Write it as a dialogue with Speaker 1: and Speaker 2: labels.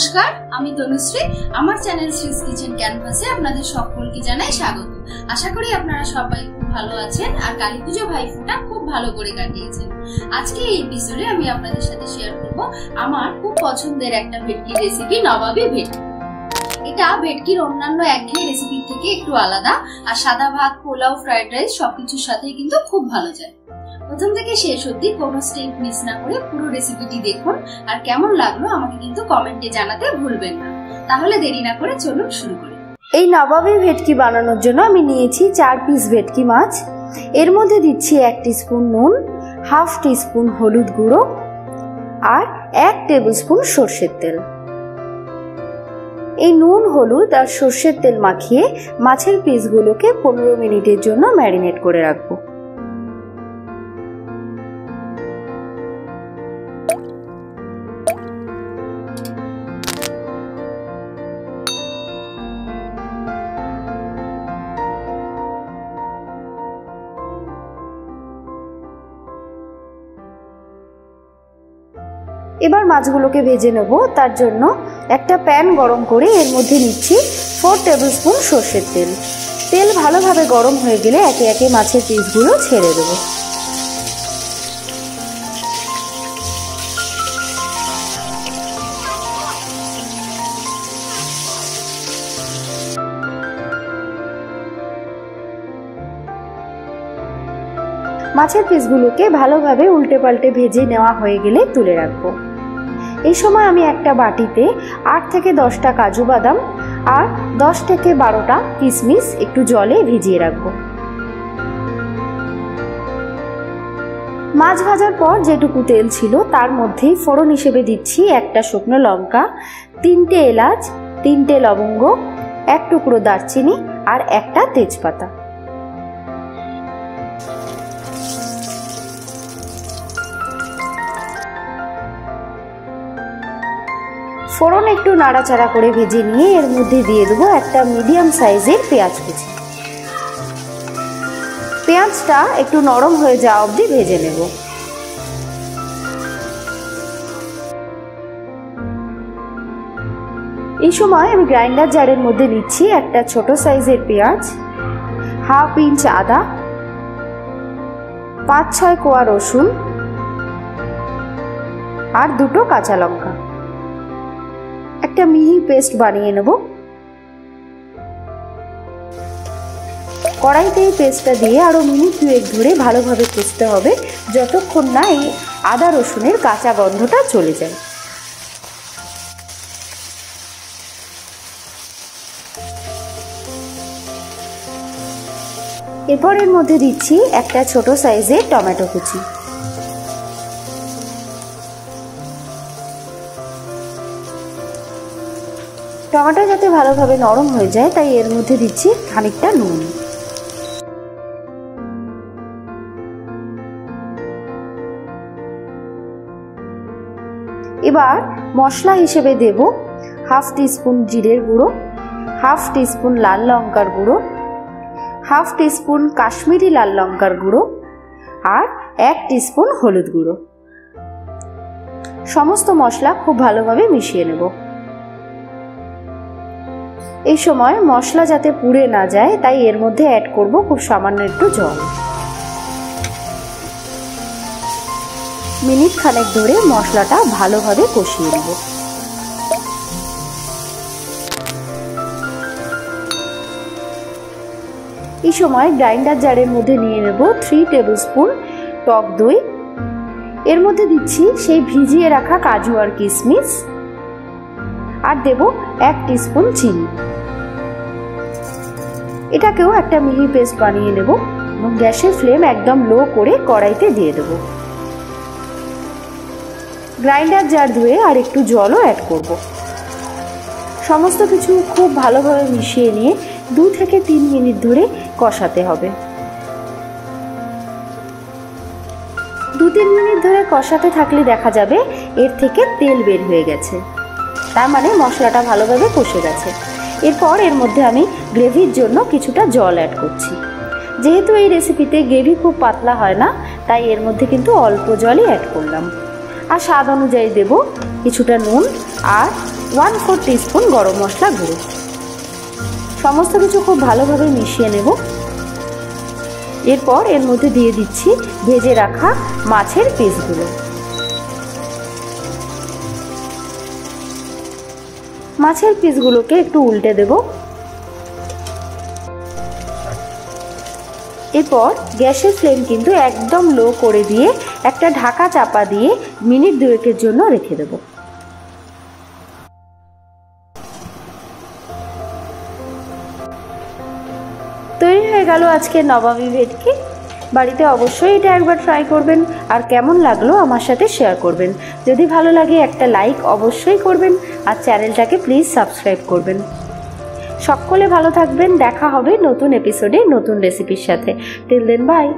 Speaker 1: নমস্কার, আমি তনুশ্রী। আমার চ্যানেল শ্রীস কিচেন ক্যানভাসে আপনাদের সকলকে জানাই স্বাগত। আশা করি আপনারা সবাই খুব ভালো আছেন আর কালী পুজো ভাইফোঁটা খুব ভালো করে কাটিয়েছেন। আজকে এই এপিসোডে আমি আপনাদের সাথে শেয়ার করব আমার খুব পছন্দের একটা ভেটকি রেসিপি নবাবী ভেটকি। এটা ভেটকির অন্যান্য একঘেয়ে রেসিপির থেকে একটু আলাদা, আর সাদা ভাত, পোলাও ফ্রাইড রাইস সবকিছুর সাথেই কিন্তু খুব ভালো যায়। প্রথম থেকে শেষ অব্দি কোনো স্টেপ মিস না করে পুরো রেসিপিটি দেখুন আর কেমন লাগল আমাকে কিন্তু কমেন্টে জানাতে ভুলবেন না। তাহলে দেরি না করে চলুন শুরু করি।
Speaker 2: এই নবাবী ভেটকি বানানোর জন্য আমি নিয়েছি চার পিস ভেটকি মাছ। এর মধ্যে দিচ্ছি এক স্পুন নুন হাফ স্পুন হলুদ গুঁড়ো আর এক টেবিল স্পুন সর্ষের তেল। এই নুন, হলুদ আর সর্ষের তেল মাখিয়ে মাছের পিসগুলোকে পনেরো মিনিটের জন্য ম্যারিনেট করে রাখব। এবার মাছগুলোকে ভেজে নেব। তার জন্য একটা প্যান গরম করে এর মধ্যে নিচ্ছি ফোর টেবিল স্পুন সর্ষের তেল। তেল ভালোভাবে গরম হয়ে গেলে একে একে মাছের পিসগুলো ছেড়ে দেবো। মাছের পিসগুলোকে ভালোভাবে উল্টে পাল্টে ভেজে নেওয়া হয়ে গেলে তুলে রাখব। এই সময় আমি একটা বাটিতে আট থেকে দশটা কাজু বাদাম আর দশ থেকে বারোটা কিশমিশ একটু জলে ভিজিয়ে রাখব। মাছ ভাজার পর যেটুকু তেল ছিল তার মধ্যেই ফোড়ন হিসেবে দিচ্ছি একটা শুকনো লঙ্কা, তিনটে এলাচ, তিনটে লবঙ্গ, এক টুকরো দারচিনি আর একটা তেজপাতা। ফোড়ন একটু নাড়াচাড়া করে ভেজে নিয়ে এর মধ্যে দিয়ে দেবো একটা মিডিয়াম সাইজের পেঁয়াজ কুচি। পেঁয়াজটা একটু নরম হয়ে যাওয়া অবধি ভেজে নেব। এই সময় আমি গ্রাইন্ডার জারের মধ্যে নিচ্ছি একটা ছোট সাইজের পেঁয়াজ হাফ ইঞ্চ আদা, পাঁচ ছয় কোয়া রসুন আর দুটো কাঁচা লঙ্কা। একটা মিহি পেস্ট বানিয়ে নেব। কড়াইতে এই পেস্টটা দিয়ে আরও মিনিট দুয়েক ধরে ভালোভাবে কষতে হবে, যতক্ষণ না এই আদা রসুনের কাঁচা গন্ধটা চলে যায়। এরপর এর মধ্যে দিচ্ছি একটা ছোট সাইজের টমেটো কুচি। টমেটো যাতে ভালোভাবে নরম হয়ে যায়, তাই এর মধ্যে দিচ্ছি খানিকটা নুন। এবার মশলা হিসেবে দেব হাফ টিস্পুন জিরের গুঁড়ো, হাফ টিস্পুন লাল লঙ্কার গুঁড়ো, হাফ টিস্পুন কাশ্মীরি লাল লঙ্কার গুঁড়ো আর এক টিস্পুন হলুদ গুঁড়ো। সমস্ত মশলা খুব ভালোভাবে মিশিয়ে নেব। এই সময় মশলা যাতে পুড়ে না যায়, তাই এর মধ্যে অ্যাড করব খুব সামান্য একটু জল। মিনিট খানেক ধরে মশলাটা ভালোভাবে কষিয়ে নেব। এই সময় গ্রাইন্ডার জারের মধ্যে নিয়ে নেব থ্রি টেবিল স্পুন টক দই। এর মধ্যে দিচ্ছি সেই ভিজিয়ে রাখা কাজু আর কিশমিশ আর দেব এক টিস্পুন চিনি। এটাকেও একটা মিহি পেস্ট বানিয়ে নেব এবং গ্যাসের ফ্লেম একদম লো করে কড়াইতে দিয়ে দেব। গ্রাইন্ডার জার ধুয়ে আর একটু জলও অ্যাড করব। সমস্ত কিছু খুব ভালোভাবে মিশিয়ে নিয়ে দু থেকে তিন মিনিট ধরে কষাতে হবে। দু তিন মিনিট ধরে কষাতে থাকলে দেখা যাবে এর থেকে তেল বের হয়ে গেছে। তার মানে মশলাটা ভালোভাবে কষে গেছে। এরপর এর মধ্যে আমি গ্রেভির জন্য কিছুটা জল অ্যাড করছি। যেহেতু এই রেসিপিতে গ্রেভি খুব পাতলা হয় না, তাই এর মধ্যে কিন্তু অল্প জলই অ্যাড করলাম। আর স্বাদ অনুযায়ী দেব কিছুটা নুন আর ওয়ান ফোর টিস্পুন গরম মশলা গুঁড়ো। সমস্ত কিছু খুব ভালোভাবে মিশিয়ে নেব। এরপর এর মধ্যে দিয়ে দিচ্ছি ভেজে রাখা মাছের পিসগুলো মাছের পিসগুলোকে একটু উল্টে দেব। এরপর গ্যাসের ফ্লেম কিন্তু একদম লো করে দিয়ে একটা ঢাকা চাপা দিয়ে মিনিট দুয়েকের জন্য রেখে দেব। তৈরি হয়ে গেল আজকে নবাবী ভেটকি। বাড়িতে অবশ্যই এটা একবার ট্রাই করবেন। আর কেমন লাগল আমার সাথে শেয়ার করবেন। যদি ভালো লাগে একটা লাইক অবশ্যই করবেন আর চ্যানেলটাকে প্লিজ সাবস্ক্রাইব করবেন। সকলে ভালো থাকবেন, দেখা হবে নতুন এপিসোডে নতুন রেসিপির সাথে। Till then by